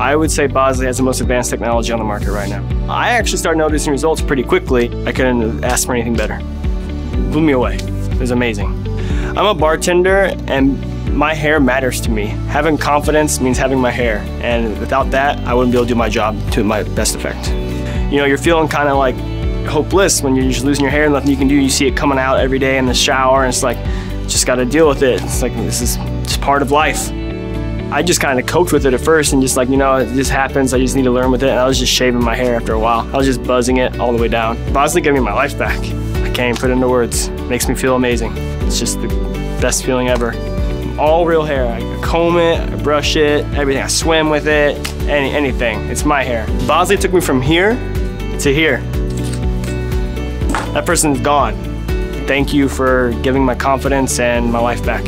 I would say Bosley has the most advanced technology on the market right now. I actually started noticing results pretty quickly. I couldn't ask for anything better. Blew me away. It was amazing. I'm a bartender and my hair matters to me. Having confidence means having my hair. And without that, I wouldn't be able to do my job to my best effect. You know, you're feeling kind of like hopeless when you're just losing your hair and nothing you can do. You see it coming out every day in the shower and it's like, just gotta deal with it. It's like, this is just part of life. I just kind of coped with it at first and just like, you know, it just happens. I just need to learn with it. And I was just shaving my hair after a while. I was just buzzing it all the way down. Bosley gave me my life back. I can't even put it into words. It makes me feel amazing. It's just the best feeling ever. All real hair. I comb it, I brush it, everything. I swim with it, any, anything. It's my hair. Bosley took me from here to here. That person's gone. Thank you for giving my confidence and my life back.